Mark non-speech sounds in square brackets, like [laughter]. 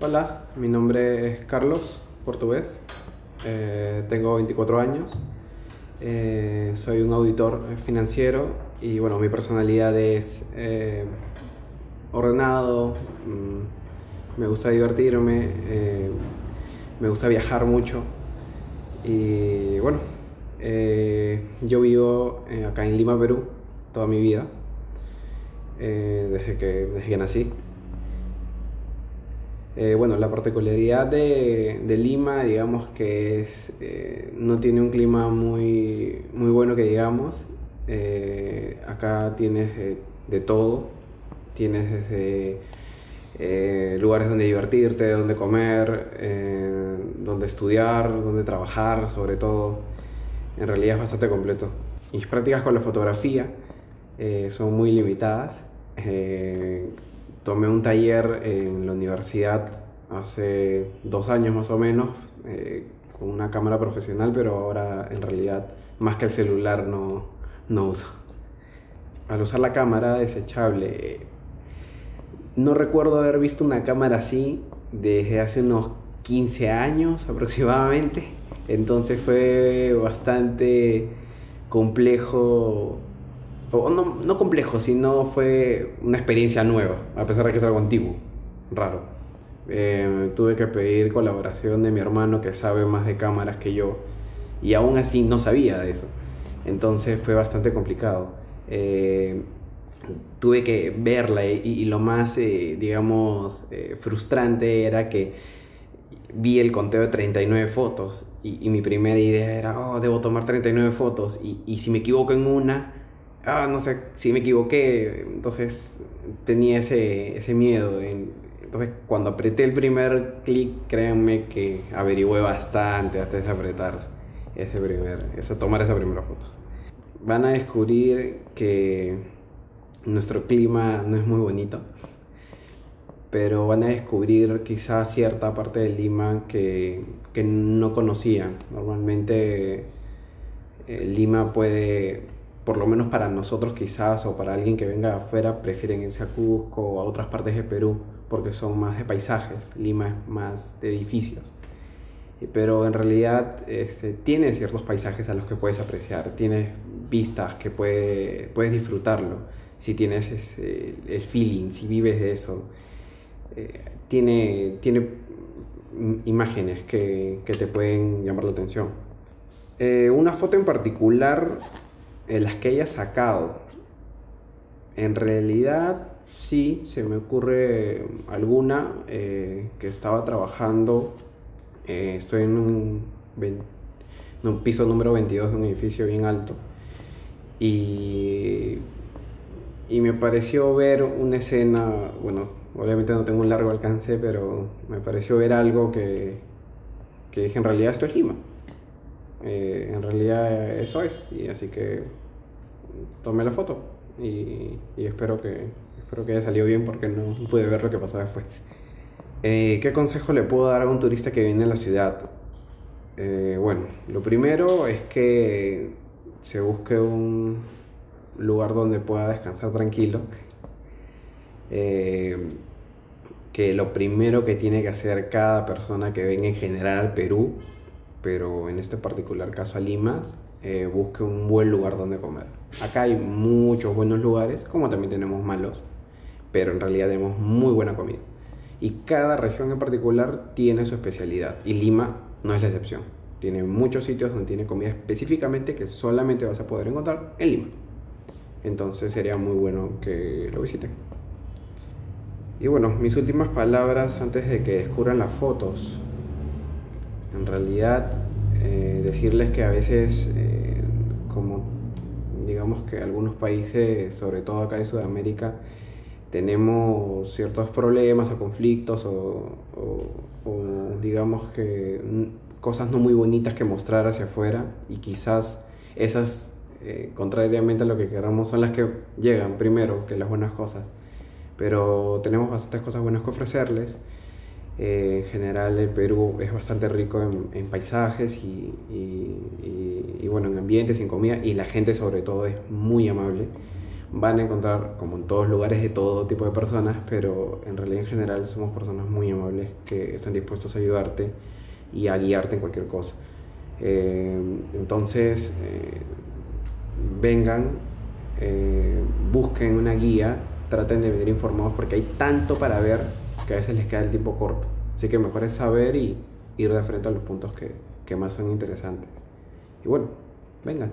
Hola, mi nombre es Carlos, portugués. Eh, tengo 24 años. Eh, soy un auditor financiero y bueno, mi personalidad es eh, ordenado, mm, me gusta divertirme, eh, me gusta viajar mucho y bueno, yo vivo acá en Lima, Perú, toda mi vida, desde que, desde que nací. Eh, bueno, la particularidad de, de Lima, digamos que es, eh, no tiene un clima muy, muy bueno que digamos. Eh, acá tienes de, de todo. Tienes desde lugares donde divertirte, donde comer, donde estudiar, donde trabajar, sobre todo. En realidad es bastante completo. Mis prácticas con la fotografía son muy limitadas. Tomé un taller en la universidad hace dos años más o menos eh, con una cámara profesional, pero ahora en realidad más que el celular no, no uso. Al usar la cámara desechable, no recuerdo haber visto una cámara así desde hace unos 15 años [laughs] aproximadamente. Entonces fue bastante complejo, no, complejo, sino fue una experiencia nueva, a pesar de que es algo antiguo, raro. Eh, tuve que pedir colaboración de mi hermano que sabe más de cámaras que yo y aún así no sabía de eso. Entonces fue bastante complicado. Eh, tuve que verla y, lo más, eh, digamos, frustrante era que vi el conteo de 39 fotos y, mi primera idea era, oh, debo tomar 39 fotos y si me equivoco en una, ah, no sé, si me equivoqué, entonces tenía ese, ese miedo. en- entonces cuando apreté el primer clic, créanme que averigüé bastante antes de apretar ese primer, esa, tomar esa primera foto. Van a descubrir que nuestro clima no es muy bonito, pero van a descubrir quizás cierta parte de Lima que, que no conocían. Normalmente eh, Lima puede, por lo menos para nosotros quizás, o para alguien que venga de afuera, prefieren irse a Cusco o a otras partes de Perú porque son más de paisajes, Lima es más de edificios. Eh, Pero en realidad este, tiene ciertos paisajes a los que puedes apreciar, tienes vistas que puede, puedes disfrutarlo, si tienes ese- el feeling, si vives de eso. Eh, tiene, tiene imágenes que, que te pueden llamar la atención. Eh, una foto en particular, en las que haya sacado, en realidad sí, se me ocurre alguna eh, que estaba trabajando, eh, estoy en un, piso número 22 de un edificio bien alto y, y me pareció ver una escena, bueno, obviamente no tengo un largo alcance, pero me pareció ver algo que, que dije, en realidad esto es Lima. Eh, en realidad eso es, y así que tomé la foto y, y espero, que, espero que haya salido bien porque no pude ver lo que pasó después. Eh, ¿Qué consejo le puedo dar a un turista que viene a la ciudad? Eh, bueno, lo primero es que se busque un lugar donde pueda descansar tranquilo. Que lo primero que tiene que hacer cada persona que venga en general al Perú, pero en este particular caso a Lima, eh, busque un buen lugar donde comer. Acá hay muchos buenos lugares, como también tenemos malos, pero en realidad tenemos muy buena comida. Y cada región en particular tiene su especialidad, y Lima no es la excepción. Tiene muchos sitios donde tiene comida específicamente que solamente vas a poder encontrar en Lima. Entonces sería muy bueno que lo visiten. Y bueno, mis últimas palabras antes de que descubran las fotos. En realidad, eh, decirles que a veces, eh, como digamos que algunos países, sobre todo acá de Sudamérica, tenemos ciertos problemas o conflictos o, o- o digamos que cosas no muy bonitas que mostrar hacia afuera y quizás esas, eh, contrariamente a lo que queramos, son las que llegan primero que las buenas cosas pero tenemos bastantes cosas buenas que ofrecerles. Eh, en general el Perú es bastante rico en, en paisajes y, y- y- y, bueno, en ambientes, en comida y la gente sobre todo es muy amable, van a encontrar, como en todos lugares, de todo tipo de personas, pero en realidad en general somos personas muy amables que están dispuestos a ayudarte y a guiarte en cualquier cosa. Eh, entonces, eh, vengan, eh, busquen una guía, traten de venir informados porque hay tanto para ver que a veces les queda el tiempo corto. Así que mejor es saber y ir de frente a los puntos que, que más son interesantes. Y bueno, vengan.